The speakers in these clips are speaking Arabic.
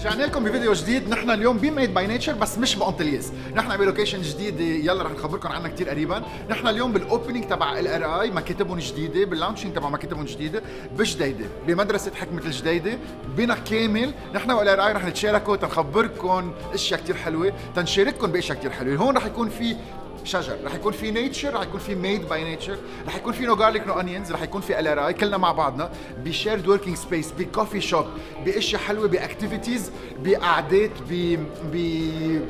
رجعنا لكم بفيديو جديد. نحن اليوم ب Made by Nature بس مش بانطلياس نحن ب location جديده يلا رح نخبركم عنها كثير قريبا. نحن اليوم بال opening تبع LRI مكاتبهم جديدة. بال launching تبع مكاتبهم جديدة. بجديدة. بمدرسة حكمة الجديدة. بناء كامل. نحن و LRI رح نتشاركوا تنخبركم إشياء كثير حلوة. تنشارككم بإشياء كثير حلوة. هون رح يكون في شجر. رح يكون في nature رح يكون في Made by Nature رح يكون في No Garlic No Onions رح يكون في ال كلنا مع بعضنا. ب shared working space ب coffee shop باشياء حلوة ب activities بقعدات ب ب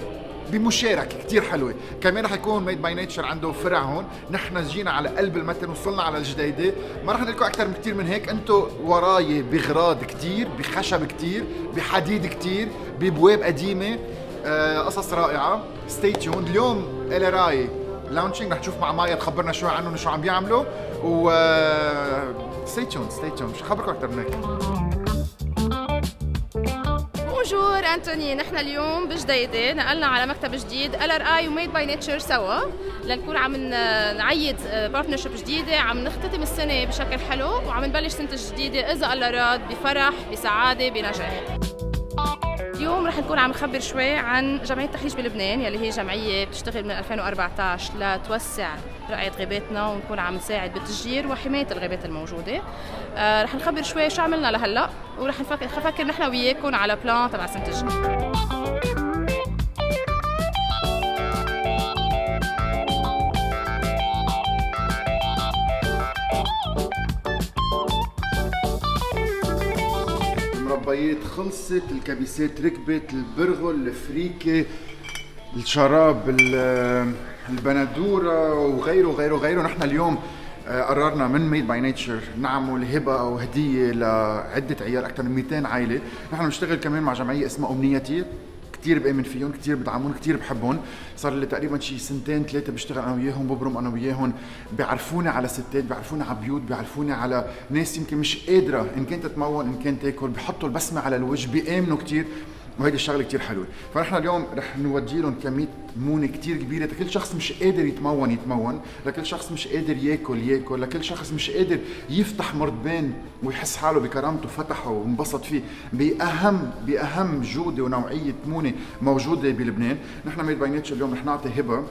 بمشاركه كثير حلوة. كمان رح يكون Made by Nature عنده فرع هون. نحن جينا على قلب المتن وصلنا على الجديدة. ما رح لكم أكثر من كثير من هيك. أنتم وراي بغراض كثير بخشب كثير بحديد كثير ببواب قديمة. قصص رائعة. stay tuned اليوم LRI launching رح نشوف مع مايا تخبرنا شوي عنهم شو عم بيعملوا. و stay tuned stay tuned مش خبركم أكثر من هيك bonjour أنتوني. نحن اليوم بجديدة نقلنا على مكتب جديد LRI و Made by Nature سوا. لنكون عم نعيد partnership جديدة. عم نختتم السنة بشكل حلو. وعم نبلش سنة الجديده إذا الله راد بفرح بسعادة بنجاح. اليوم رح نكون عم نخبر شوي عن جمعية تحريش بلبنان يلي هي جمعية بتشتغل من 2014 لتوسع رعاية غاباتنا ونكون عم نساعد بالتشجير وحماية الغابات الموجودة. آه رح نخبر شوي شو عملنا لهلأ ورح نفكر نحن وياكم على بلان تبع سنة الجاي. المربيات خلصت الكبسات ركبت البرغل الفريكه الشراب ال- البندورة وغيره وغيره وغيره. نحن اليوم آه، قررنا من Made by Nature نعمل هبة أو هدية لعدة عيال أكثر من 200 عائلة. نحن بنشتغل كمان مع جمعية اسمها امنيتي كثير بامن فيهم كثير بدعمون كثير بحبهم. صار لي تقريبا شي سنتين ثلاثة بشتغل أنا وياهم ببرم أنا وياهم. بيعرفوني على ستات بيعرفوني على بيوت بيعرفوني على ناس يمكن مش قادرة إن كانت تتمون إن كانت تاكل بحطوا البسمة على الوجه بيآمنوا كثير وهيدي الشغلة كثير حلوة. فنحن اليوم رح نودي لهم كمية مونه كثير كبيرة. لكل شخص مش قادر يتمون يتمون. لكل شخص مش قادر ياكل ياكل. لكل شخص مش قادر يفتح مرتبان ويحس حاله بكرامته فتحه وانبسط فيه بأهم بأهم جودة ونوعية مونه موجودة بلبنان. نحن ميد باي اليوم رح نعطي هبة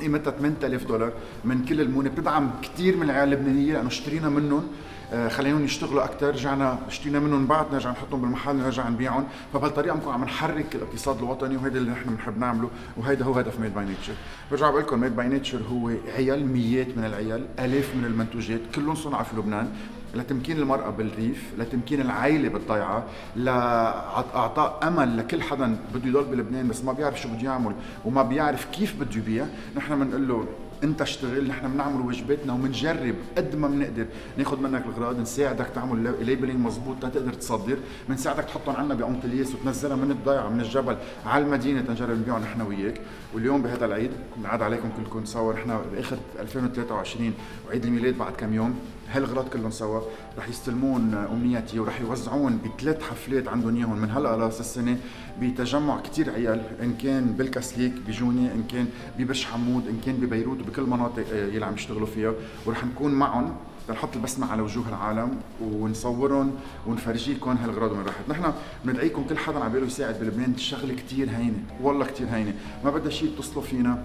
قيمتها 8000 دولار من كل المونة. بتدعم كثير من العيال اللبنانيه لأنه اشترينا منهم. آه، خليهم يشتغلوا أكثر رجعنا اشترينا منهم بعد نرجع نحطهم بالمحل نرجع نبيعهم. فبهالطريقة بنكون عم نحرك الاقتصاد الوطني وهذا اللي نحن بنحب نعمله وهذا هو هدف Made by Nature برجع بقول لكم Made by Nature هو عيال ميات من العيال ألاف من المنتوجات كلهم صنع في لبنان لتمكين المرأة بالريف لتمكين العائلة بالضيعة لإعطاء أمل لكل حدا بده يضل بلبنان بس ما بيعرف شو بده يعمل وما بيعرف كيف بده يبيع. نحن بنقول له انت اشتغل نحن بنعمل واجباتنا وبنجرب قد ما بنقدر. ناخذ منك الاغراض نساعدك تعمل labeling مزبوط تقدر تصدر. بنساعدك تحطهم عنا بأم الياس وتنزلها من الضيعة من الجبل على المدينة تنجرب نبيعهم نحن وياك. واليوم بهذا العيد بنعاد عليكم كلكم سوا. نحن بآخر 2023 وعيد الميلاد بعد كم يوم. هالغراض كلهم سوا. رح يستلمون امنيتي ورح يوزعون بثلاث حفلات عندهم إياهم. من هلأ راس السنة بتجمع كثير عيال إن كان بالكسليك بجوني إن كان ببرش حمود إن كان ببيروت وبكل مناطق آه، يلي عم يشتغلوا فيها ورح نكون معهم رنحط البسمة على وجوه العالم ونصورهم ونفرجيكم هالغراض وين راحت، نحن بندعيكم كل حدا عم باله يساعد بلبنان الشغله كثير هينة، والله كثير هينة، ما بدها شيء اتصلوا فينا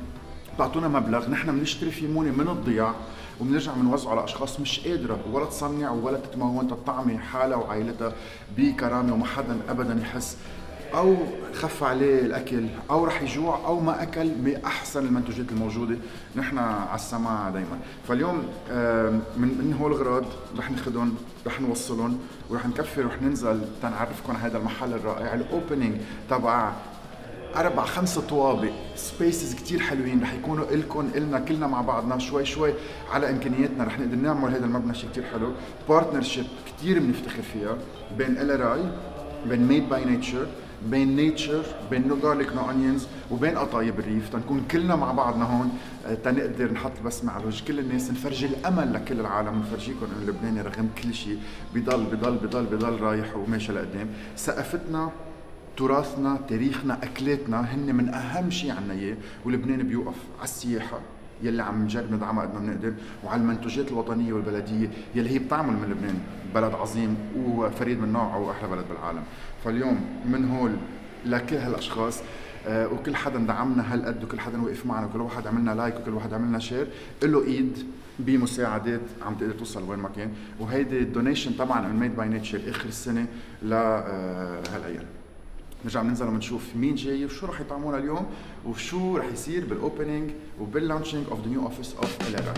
تعطونا مبلغ نحن بنشتري فيه مونة من الضياع وبنرجع بنوزعه على أشخاص مش قادرة ولا تصنع ولا تتمون تطعمي حالها وعائلتها بكرامة وما حدا ابدا يحس. أو خف عليه الأكل أو رح يجوع أو ما أكل باحسن المنتوجات الموجودة. نحن على السماع دائما فاليوم من من هول الغراض رح ناخذهم رح نوصلهم ورح نكفي ورح ننزل تنعرفكم هذا المحل الرائع ال opening تبع أربع خمس طوابق. spaces كتير حلوين رح يكونوا الكم إلنا كلنا مع بعضنا. شوي شوي على إمكانياتنا رح نقدر نعمل هذا المبنى شيء كتير حلو. partnership كتير بنفتخر فيها بين ال بين Made by Nature بين nature بين No Garlic No Onions وبين قطايب الريف. تنكون كلنا مع بعضنا هون آه، تنقدر نحط البسمة على وجه كل الناس نفرجي الأمل لكل العالم ونفرجيكم إنه لبنان رغم كل شيء بضل بضل بضل بضل رايح وماشي لقدام. ثقافتنا تراثنا تاريخنا أكلاتنا هن من أهم شيء عنا إياه ولبنان بيوقف على السياحة. يلي عم نجرب ندعمها قد ما بنقدر وعلى المنتوجات الوطنية والبلدية يلي هي بتعمل من لبنان بلد عظيم وفريد من نوعه وأحلى بلد بالعالم. فاليوم من هول لكل هالأشخاص آه وكل حدا دعمنا هالقد وكل حدا وقف معنا وكل واحد عملنا like وكل واحد عملنا share له إيد بمساعدات عم تقدر توصل وين ما كان. وهيدي ال donation طبعا من Made by Nature آخر السنة لهالعيال نرجع ننزل ونشوف مين جاي وشو رح يطعمونا اليوم وشو رح يصير بال opening وبال launching of the new office of LRI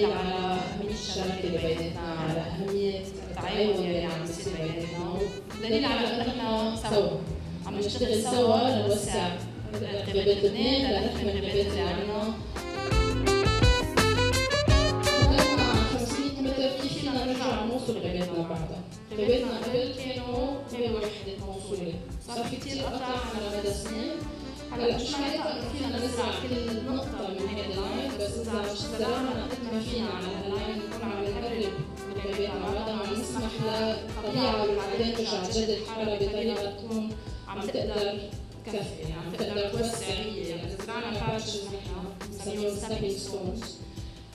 دليل على أهمية الشراكة اللي بيناتنا على أهمية التعاون اللي عم بيصير بيناتنا دليل على أنه نحن سوا. عم نشتغل سوا لنوسع غابات لبنان لنحمي الغابات اللي عنا على 500 متر كيف فينا نرجع نوصل بعدها؟ غاباتنا قبل كانوا غابة واحدة موصولة صار في كثير قطع على مدى سنين. هلا مش معناتها انه فينا نزرع كل نقطة من هذا ال line بس اذا زرعنا قد ما فينا على هال line نكون عم نقرب الغابات مع بعضها وعم نسمح للطبيعة والمعدن ترجع تجدد حالها بطريقة تكون عم تقدر تكفي عم تقدر توسع هي يعني زرعنا patches نحن بنسميهم stepping stones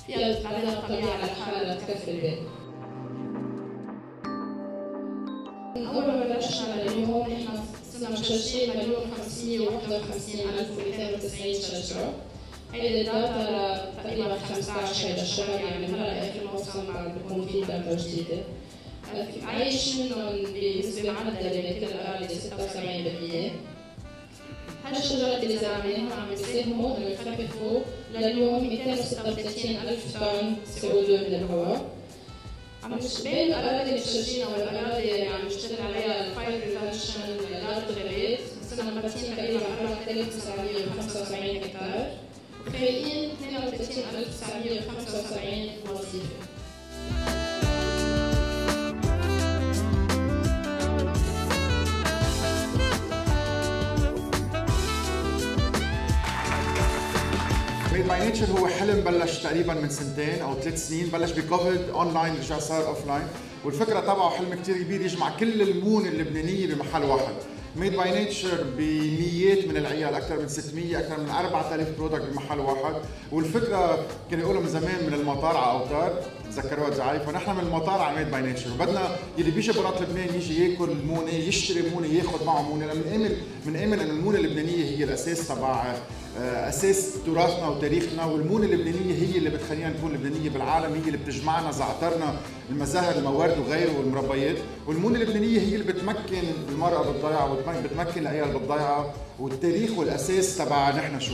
فيها بعدين الطبيعة لحالها تكفي الباقي أول ما بلشنا لليوم نحن مشجرين مليون 551 ألف و290 شجرة. هيدي ال data تقريبا 15 هيدا الشهر يعني هلا آخر موسم بعد بكون في data جديدة. عايش منهم بنسبة معدلة بكل الأراضي 76% هالشجرات اللي زرعناها عم بيساهموا إنه يخففوا لليوم 236 ألف طن CO2 من الهواء. عم بين الأراضي اللي شجرناها والأراضي اللي عم نشتغل عليها ال fire prevention اداره الغابات صرنا مثبتين تقريبا 4975 هكتار. وخالقين 32975 وظيفة. Nature هو حلم بلش تقريبا من سنتين أو ثلاث سنين بلش بكوفيد اونلاين رجع صار offline والفكرة تبعه حلم كثير كبير يجمع كل المون اللبنانية بمحل واحد. Made by Nature بميات من العيال أكثر من 600 أكثر من 4000 product بمحل واحد. والفكرة كانوا يقولوا من زمان من المطار على أوتار تذكروها زعايف ونحن من المطار على Made by Nature وبدنا يلي بيجي برات لبنان يجي ياكل مونة يشتري مونة ياخذ معه مونة. لما بنامن بنامن انه المونة اللبنانية هي الأساس تبع أساس تراثنا وتاريخنا والمونه اللبنانية هي اللي بتخلينا نكون لبنانية بالعالم هي اللي بتجمعنا زعترنا المزاهر الموارد وغيره والمربيات. والمونه اللبنانية هي اللي بتمكن المرأة بالضيعة وبتمكن العيال بالضيعة والتاريخ والأساس تبع نحن شو.